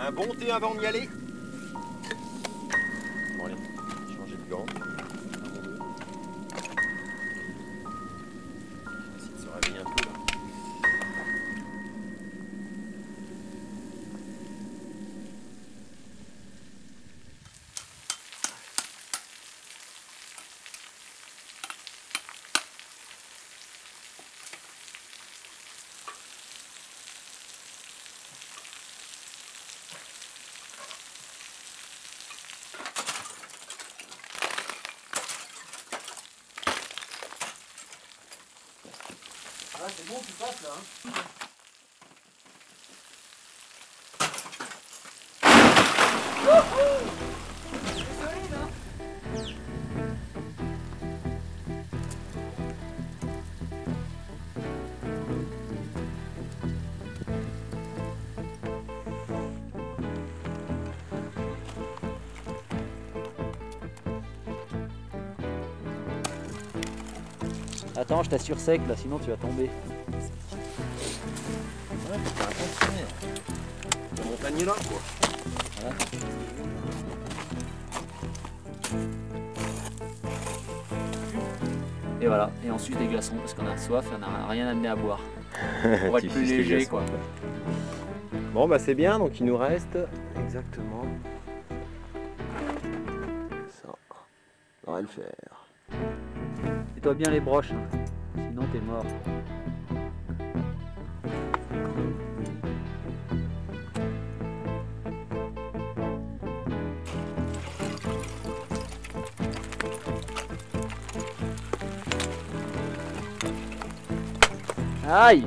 un bon thé avant d'y aller. Bon allez, changer de gants. Ah, c'est bon, tu passes là. Hein. Attends, je t'assure sec là, sinon tu vas tomber. Ouais, t'as un montagne là quoi. Voilà. Et voilà, et ensuite des glaçons parce qu'on a soif et on n'a rien amené à boire. Pour être plus léger quoi. Bon bah c'est bien, donc il nous reste exactement ça. On va le faire. Fais-toi bien les broches, hein. sinon t'es mort. Aïe